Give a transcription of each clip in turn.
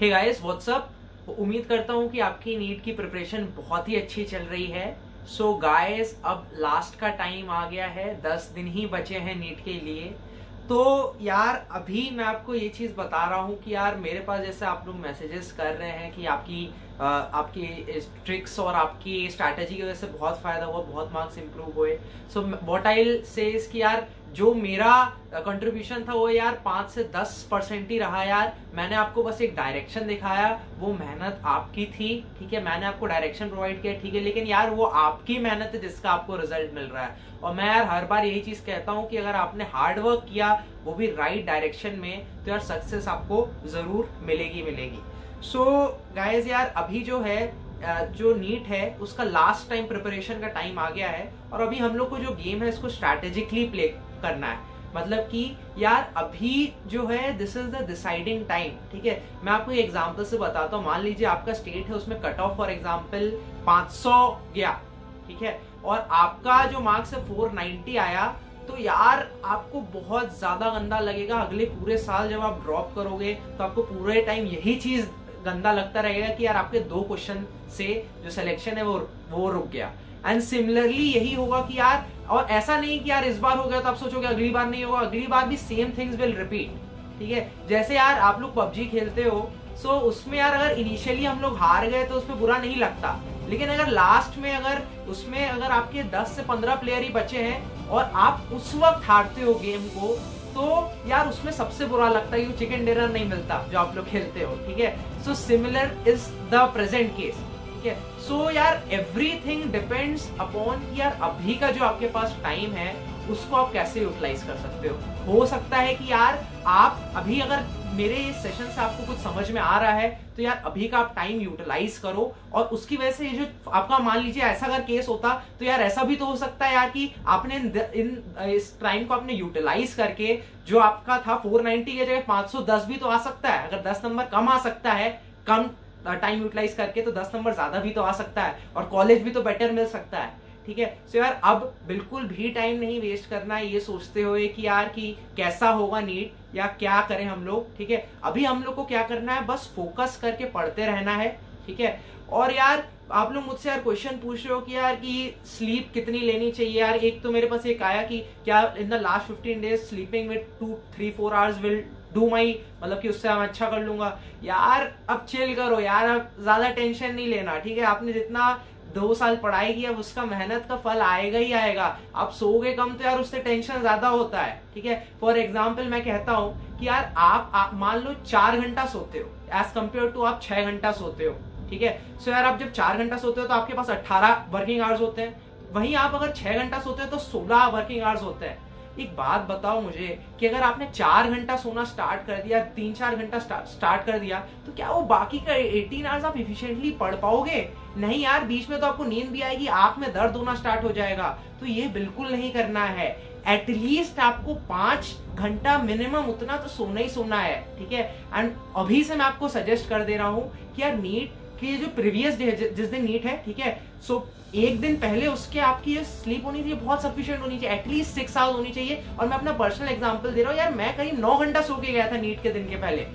Hey guys what's up उम्मीद करता हूँ कि आपकी नीट की प्रिपरेशन बहुत ही अच्छी चल रही है। सो so गाइस अब लास्ट का टाइम आ गया है। दस दिन ही बचे हैं नीट के लिए। तो यार, अभी मैं आपको ये चीज़ बता रहा हूँ कि यार, मेरे पास जैसे आप लोग मैसेजेस कर रहे हैं कि आपकी आपकी ट्रिक्स और आपकी स्ट्रैटेजी की वजह से बहुत फ़ायदा हुआ, बहुत मार्क्स इंप्रूव हुए। सो वॉट आई से कि यार जो मेरा कंट्रीब्यूशन था वो यार पाँच से दस परसेंट ही रहा यार। मैंने आपको बस एक डायरेक्शन दिखाया वो मेहनत आपकी थी ठीक है? मैंने आपको डायरेक्शन प्रोवाइड किया ठीक है? लेकिन यार वो आपकी मेहनत है जिसका आपको रिज़ल्ट मिल रहा है। और मैं यार हर बार यही चीज़ कहता हूँ कि अगर आपने हार्ड वर्क किया वो भी राइट डायरेक्शन में तो यार सक्सेस आपको ज़रूर मिलेगी मिलेगी। सो so, गाइज़ यार अभी जो है जो नीट है उसका लास्ट टाइम प्रिपरेशन का टाइम आ गया है। और अभी हम लोग को जो गेम है इसको स्ट्रैटेजिकली प्ले करना है। मतलब कि यार, अभी जो है this is the deciding time ठीक है? मैं आपको एग्जांपल से बताता हूँ। मान लीजिए आपका स्टेट है, उसमें कट ऑफ़ फॉर एग्जांपल 500 गया, ठीक है? और आपका जो मार्क्स है 490 आया तो यार, आपको बहुत ज़्यादा गंदा लगेगा। अगले पूरे साल जब आप ड्रॉप करोगे तो आपको पूरे टाइम यही चीज़ गंदा लगता रहेगा कि यार, आपके दो क्वेश्चन से जो सिलेक्शन है, वो वो रुक गया। एंड सिमिलरली यही होगा कि यार और ऐसा नहीं कि यार इस बार हो गया तो आप सोचोगे अगली बार नहीं होगा अगली बार भी सेम थिंग्स विल रिपीट ठीक है? जैसे यार आप लोग पबजी खेलते हो सो so, उसमें यार अगर इनिशियली हम लोग हार गए तो उसमें बुरा नहीं लगता लेकिन अगर लास्ट में अगर उसमें अगर आपके 10 से 15 प्लेयर ही बचे हैं और आप उस वक्त हारते हो गेम को तो यार उसमें सबसे बुरा लगता है कि चिकन डिनर नहीं मिलता जो आप लोग खेलते हो ठीक है? So similar is the present case ठीक है? सो यार एवरीथिंग डिपेंड्स अपॉन यार अभी का जो आपके पास टाइम है, उसको आप कैसे यूटिलाइज कर सकते हो? हो सकता है कि यार आप अभी अगर मेरे इस सेशन से आपको कुछ समझ में आ रहा है तो यार अभी का आप टाइम यूटिलाइज करो और उसकी वजह से ये जो आपका मान लीजिए ऐसा अगर केस होता तो यार ऐसा भी तो हो सकता है यार कि आपने इन इस टाइम को आपने यूटिलाइज करके जो आपका था 490 के जगह 510 भी तो आ सकता है। अगर 10 नंबर कम आ सकता है, कम टाइम यूटिलाइज करके तो 10 नंबर ज़्यादा भी तो आ सकता है और कॉलेज भी तो बेटर मिल सकता है, ठीक है? सो यार, अब बिल्कुल भी टाइम नहीं वेस्ट करना है ये सोचते हुए कि यार कि कैसा होगा नीट या क्या करें हम लोग, ठीक है? अभी हम लोग को क्या करना है, बस फोकस करके पढ़ते रहना है, ठीक है? और यार, आप लोग मुझसे यार क्वेश्चन पूछ रहे हो कि यार कि स्लीप कितनी लेनी चाहिए? यार, एक तो मेरे पास एक आया कि क्या in the last fifteen days sleeping with two three four hours will do my मतलब कि उससे मैं अच्छा कर लूँगा। यार अब चिल करो यार अब ज़्यादा टेंशन नहीं लेना ठीक है? आपने जितना दो साल पढ़ाई की अब उसका मेहनत का फल आएगा ही आएगा। आप सोओगे कम तो यार उससे टेंशन ज़्यादा होता है ठीक है? फॉर एग्ज़ाम्पल मैं कहता हूँ कि यार आप, आप मान लो चार घंटा सोते हो एज कंपेयर टू आप छह घंटा सोते हो ठीक है? सो यार आप जब चार घंटा सोते हो तो आपके पास अट्ठारह वर्किंग आवर्स होते हैं। वहीं आप अगर छह घंटा सोते हो तो सोलह वर्किंग आवर्स होते हैं। एक बात बताओ मुझे कि अगर आपने चार घंटा सोना स्टार्ट कर दिया, तीन चार घंटा स्टार्ट कर दिया तो क्या वो बाकी का एटीन आवर्स आप इफिशियंटली पढ़ पाओगे? नहीं यार, बीच में तो आपको नींद भी आएगी, आँख में दर्द होना स्टार्ट हो जाएगा। तो ये बिल्कुल नहीं करना है। एटलीस्ट आपको पाँच घंटा मिनिमम उतना तो सोना ही सोना है, ठीक है? एंड अभी से मैं आपको सजेस्ट कर दे रहा हूँ कि यार नीट की जो प्रीवियस डे है जिस दिन नीट है ठीक है? सो so, एक दिन पहले उसके आपकी जो स्लीप होनी चाहिए बहुत सफिशियंट होनी चाहिए एटलीस्ट सिक्स आवर्स होनी चाहिए। और मैं अपना पर्सनल एग्ज़ाम्पल दे रहा हूँ यार मैं कहीं नौ घंटा सो के गया था नीट के दिन के पहले।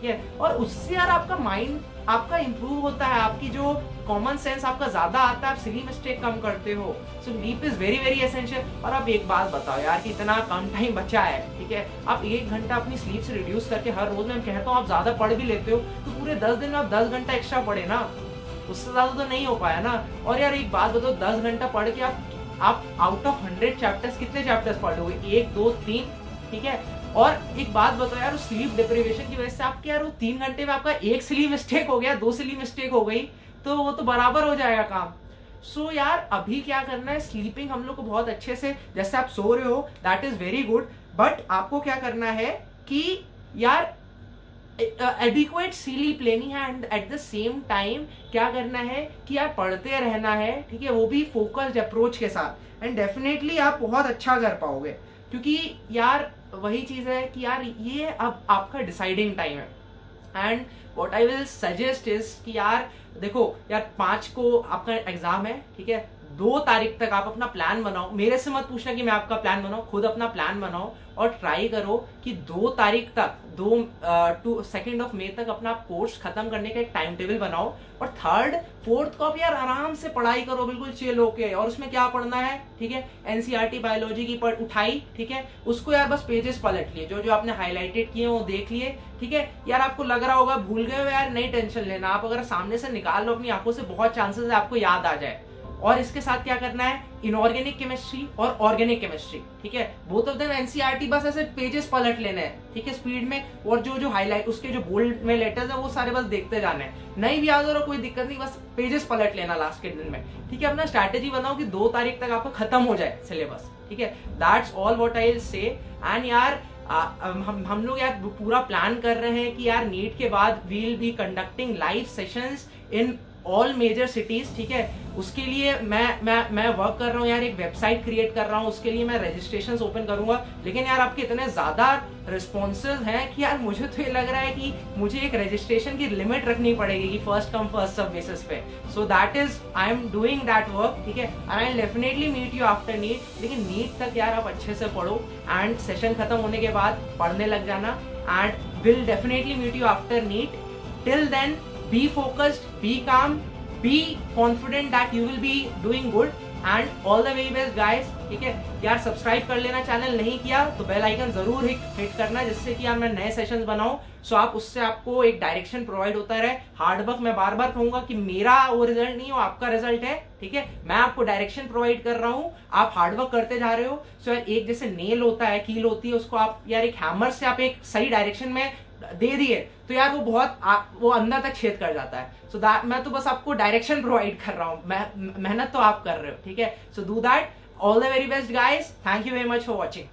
ठीक है? और उससे यार आपका माइंड आपका इंप्रूव होता है, आपकी जो कॉमन सेंस आपका ज़्यादा आता है, आप सिली मिस्टेक कम करते हो। So sleep is very very essential और अब एक बात बताओ यार कि इतना कम टाइम बचा है, ठीक है? आप एक घंटा अपनी स्लीप से रिड्यूस करके हर रोज मैं कहता हूँ आप ज़्यादा पढ़ भी लेते हो तो पूरे दस दिन में आप दस घंटा एक्स्ट्रा पढ़े ना? उससे ज़्यादा तो नहीं हो पाया ना? और यार एक बात बताओ, दस घंटा पढ़ के आप आप आउट ऑफ़ हंड्रेड चैप्टर्स कितने चैप्टर्स पढ़ोगे एक, दो, तीन, ठीक है? और एक बात बताओ यार स्लीप डिप्रिवेशन की वजह से आपके यार वो तीन घंटे में आपका एक सिली मिस्टेक हो गया दो सिली मिस्टेक हो गई तो वो तो बराबर हो जाएगा काम। सो so, यार अभी क्या करना है? स्लीपिंग हम लोग को बहुत अच्छे से जैसे आप सो रहे हो that is very good but आपको क्या करना है कि यार एडिक्वेट स्लीप लेनी है and at the same time क्या करना है कि यार पढ़ते रहना है ठीक है? वो भी फोकस्ड अप्रोच के साथ। एंड डेफिनेटली आप बहुत अच्छा कर पाओगे क्योंकि यार वही चीज़ है कि यार, ये अब आपका डिसाइडिंग टाइम है। And what I will suggest is कि यार, देखो, यार, पाँच को आपका एग्ज़ाम है, ठीक है? दो तारीख तक आप अपना प्लान बनाओ। मेरे से मत पूछना कि मैं आपका प्लान बनाओ खुद अपना प्लान बनाओ और ट्राई करो कि दो तारीख तक, दो टू सेकेंड ऑफ़ मे तक अपना कोर्स खत्म करने का एक टाइम टेबल बनाओ और थर्ड फोर्थ को आप यार आराम से पढ़ाई करो, बिल्कुल चिल होके। और उसमें क्या पढ़ना है? ठीक है? एनसीआरटी बायोलॉजी की पढ़, उठाई, ठीक है? उसको यार बस पेजेस पलट लिए, जो जो आपने हाईलाइटेड किए वो देख लिए, ठीक है? यार आपको लग रहा होगा, भूल गए हो यार, नहीं टेंशन लेना। आप अगर सामने से निकाल लो, अपनी आँखों से बहुत चांसेस है आपको याद आ जाए। और इसके साथ क्या करना है? इनऑर्गेनिक केमिस्ट्री और ऑर्गेनिक केमिस्ट्री ठीक है? बोथ ऑफ़ देम एनसीईआरटी बस ऐसे पेजेस पलट लेने हैं ठीक है? स्पीड में और जो जो हाईलाइट उसके जो बोल्ड में लेटर्स है वो सारे बस देखते जाने हैं। नहीं भी याद हो रहा कोई दिक्कत नहीं बस पेजेस पलट लेना लास्ट के दिन में ठीक है? अपना स्ट्रैटेजी बनाओ कि दो तारीख तक आपको खत्म हो जाए सिलेबस ठीक है? दैट्स ऑल वॉट आई से एंड यार आ, हम हम लोग यार पूरा प्लान कर रहे हैं कि यार नीट के बाद will be conducting live sessions in all major cities ठीक है? उसके लिए मैं मैं मैं वर्क कर रहा हूँ यार, एक वेबसाइट क्रिएट कर रहा हूँ, उसके लिए मैं रजिस्ट्रेशन ओपन करूँगा। लेकिन यार, आपके इतने ज़्यादा रिस्पॉन्सेज हैं कि यार, मुझे तो ये लग रहा है कि मुझे एक रजिस्ट्रेशन की लिमिट रखनी पड़ेगी कि first come first serve basis पे। So that is I am doing that work ठीक है? And I definitely meet you after NEET लेकिन नीट तक यार, आप अच्छे से पढ़ो। एंड सेशन खत्म होने के बाद पढ़ने लग जाना। And will definitely meet you after NEET till then be focused, be calm, be confident that you will be doing good. And all the very best, guys. ठीक है? यार सब्सक्राइब कर लेना चैनल नहीं किया तो बेल आइकन ज़रूर hit करना जिससे कि यार मैं नए सेशंस बनाऊँ। सो आप उससे आपको एक डायरेक्शन प्रोवाइड होता रहे। हार्ड वर्क मैं बार बार कहूँगा कि मेरा वो रिज़ल्ट नहीं हो आपका रिज़ल्ट है ठीक है? मैं आपको डायरेक्शन प्रोवाइड कर रहा हूँ। आप हार्डवर्क करते जा रहे हो। सो यार एक जैसे नेल होता है कील होती है उसको आप यार एक हैमर से आप एक सही डायरेक्शन में दे दिए तो यार वो बहुत आ, वो अंदर तक छेद कर जाता है। सो so मैं तो बस आपको डायरेक्शन प्रोवाइड कर रहा हूँ। मेहनत तो आप कर रहे हो ठीक है? So do that all the very best guys. Thank you very much for watching.